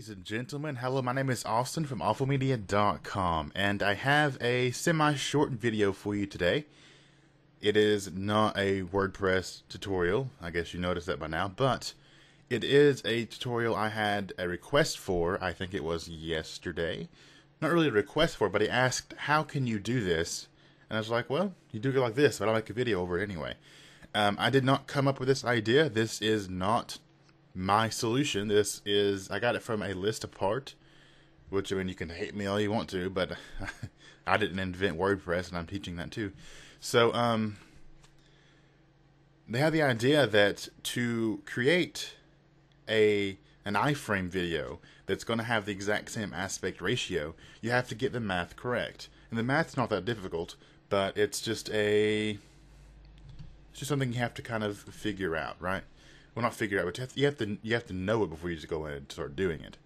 Ladies and gentlemen, hello, my name is Austin from AwfulMedia.com, and I have a semi-short video for you today. It is not a WordPress tutorial, I guess you noticed that by now, but it is a tutorial I had a request for, I think it was yesterday. Not really a request for, but he asked, how can you do this? And I was like, well, you do it like this, but I'll make a video over it anyway. Um, I did not come up with this idea. This is not my solution. This is I got it from a list apart, which I mean you can hate me all you want to, but I didn't invent WordPress, and I'm teaching that too. So um, they have the idea that to create a an iframe video that's going to have the exact same aspect ratio, you have to get the math correct. And the math's not that difficult, but it's just a it's just something you have to kind of figure out, right? Well not figure out, but you have, to, you have to you have to know it before you just go in and start doing it.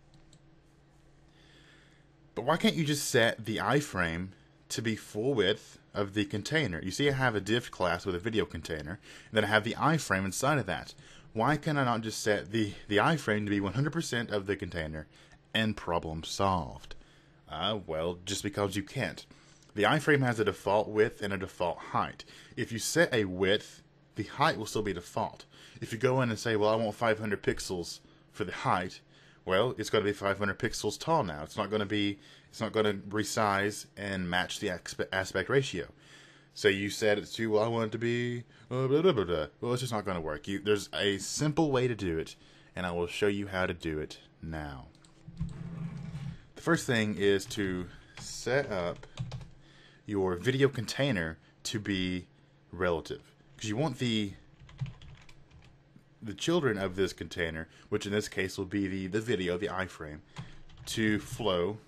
But why can't you just set the iframe to be full width of the container? You see, I have a div class with a video container, and then I have the iframe inside of that. Why can I not just set the the iframe to be 100% of the container, and problem solved? Uh, well, just because you can't. The iframe has a default width and a default height. If you set a width the height will still be default. If you go in and say, well, I want 500 pixels for the height, well, it's going to be 500 pixels tall now. It's not going to be, it's not going to resize and match the aspect ratio. So you set it to, well, I want it to be, uh, blah, blah, blah, blah. well, it's just not going to work. You, there's a simple way to do it, and I will show you how to do it now. The first thing is to set up your video container to be relative because you want the the children of this container, which in this case will be the, the video, the iframe, to flow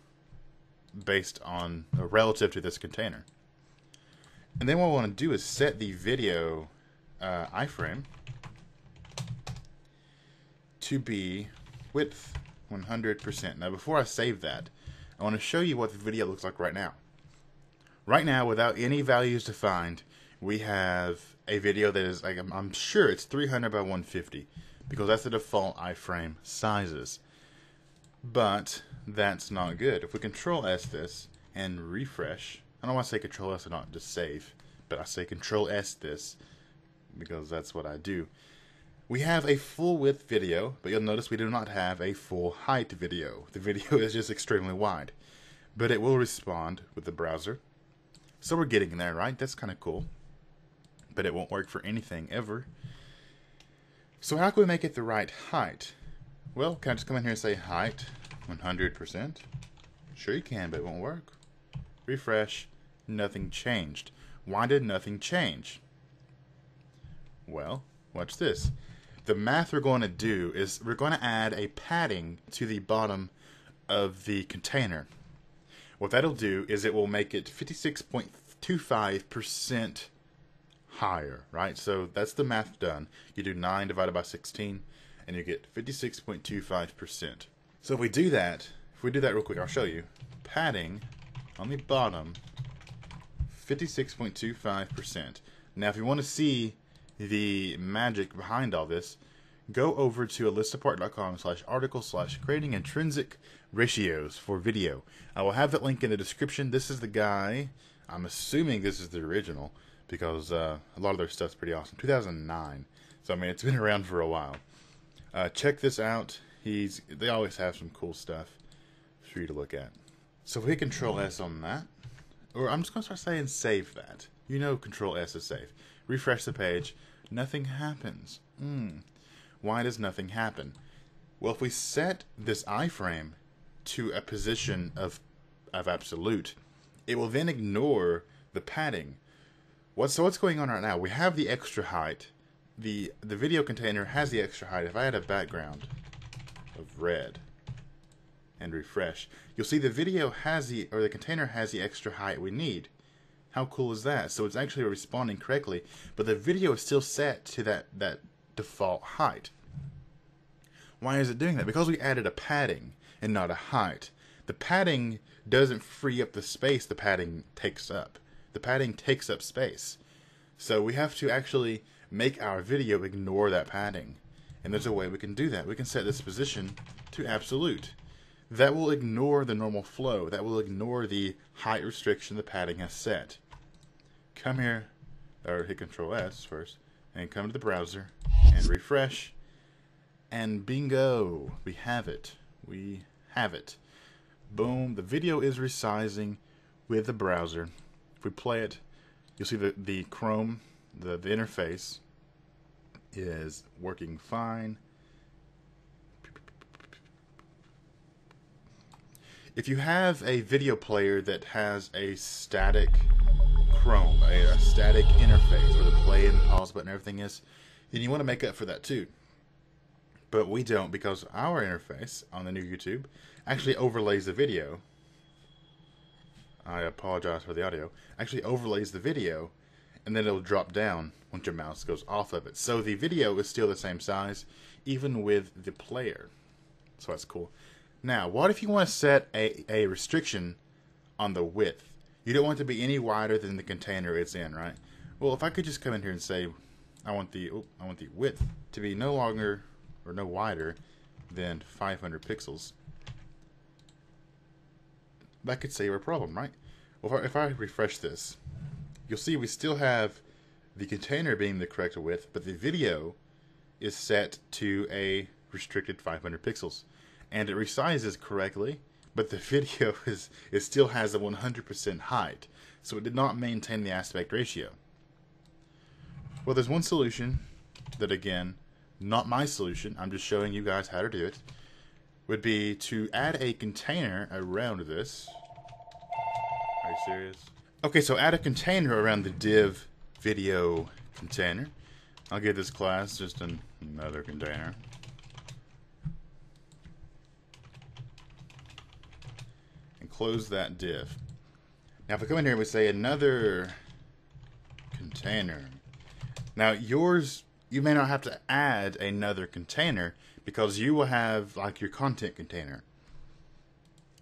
based on uh, relative to this container. And then what I want to do is set the video uh, iframe to be width 100%. Now before I save that, I want to show you what the video looks like right now. Right now, without any values defined, we have a video that is like I'm, I'm sure it's 300 by 150 because that's the default iframe sizes. But that's not good. If we control S this and refresh, I don't want to say control S or not just save, but I say control S this because that's what I do. We have a full width video, but you'll notice we do not have a full height video. The video is just extremely wide, but it will respond with the browser. So we're getting there, right? That's kind of cool but it won't work for anything ever. So how can we make it the right height? Well, can I just come in here and say height 100%? Sure you can, but it won't work. Refresh, nothing changed. Why did nothing change? Well, watch this. The math we're going to do is we're going to add a padding to the bottom of the container. What that'll do is it will make it 56.25% higher, right? So that's the math done. You do 9 divided by 16, and you get 56.25%. So if we do that, if we do that real quick, I'll show you. Padding on the bottom, 56.25%. Now if you want to see the magic behind all this, go over to alistapart.com slash article slash creating intrinsic ratios for video. I will have that link in the description. This is the guy, I'm assuming this is the original, because uh, a lot of their stuff's pretty awesome. 2009, so I mean it's been around for a while. Uh, check this out. He's they always have some cool stuff for you to look at. So if we Control S on that, or I'm just gonna start saying save that. You know Control S is save. Refresh the page. Nothing happens. Hmm. Why does nothing happen? Well, if we set this iframe to a position of of absolute, it will then ignore the padding what so what's going on right now? We have the extra height. The the video container has the extra height. If I had a background of red and refresh, you'll see the video has the or the container has the extra height we need. How cool is that? So it's actually responding correctly, but the video is still set to that that default height. Why is it doing that? Because we added a padding and not a height. The padding doesn't free up the space the padding takes up the padding takes up space. So we have to actually make our video ignore that padding. And there's a way we can do that. We can set this position to absolute. that will ignore the normal flow. That will ignore the height restriction the padding has set. Come here, or hit Control S first, and come to the browser and refresh. And bingo, we have it. We have it. Boom, the video is resizing with the browser. We play it, you'll see the, the Chrome, the, the interface is working fine. If you have a video player that has a static Chrome, a, a static interface where the play and pause button and everything is, then you want to make up for that too. But we don't because our interface on the new YouTube actually overlays the video. I apologize for the audio. Actually overlays the video and then it'll drop down once your mouse goes off of it. So the video is still the same size even with the player. So that's cool. Now, what if you want to set a, a restriction on the width? You don't want it to be any wider than the container it's in, right? Well, if I could just come in here and say, I want the oh, I want the width to be no longer or no wider than 500 pixels, that could save our problem, right? Well, if I, if I refresh this, you'll see we still have the container being the correct width, but the video is set to a restricted 500 pixels and it resizes correctly, but the video is it still has a 100% height, so it did not maintain the aspect ratio. Well, there's one solution that again, not my solution, I'm just showing you guys how to do it, would be to add a container around this. Are you serious? Okay, so add a container around the div video container. I'll give this class just an, another container. And close that div. Now if I come in here and we say another container. Now yours, you may not have to add another container because you will have like your content container.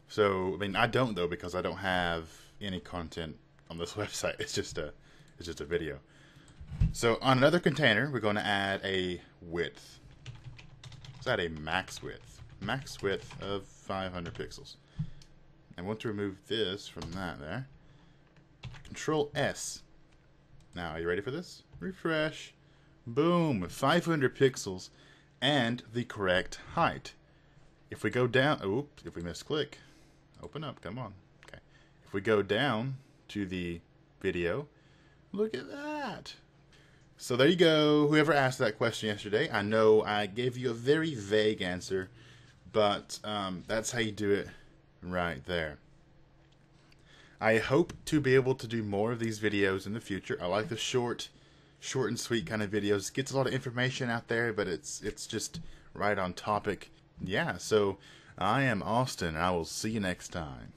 So, I mean, I don't though because I don't have any content on this website. It's just a, it's just a video. So on another container, we're going to add a width. Let's add a max width. Max width of 500 pixels. I want to remove this from that there. Control S. Now, are you ready for this? Refresh. Boom, 500 pixels and the correct height. If we go down, oops, if we misclick, open up, come on. Okay. If we go down to the video, look at that. So there you go. Whoever asked that question yesterday, I know I gave you a very vague answer, but um, that's how you do it right there. I hope to be able to do more of these videos in the future. I like the short, short and sweet kind of videos. Gets a lot of information out there, but it's it's just right on topic. Yeah, so I am Austin. I will see you next time.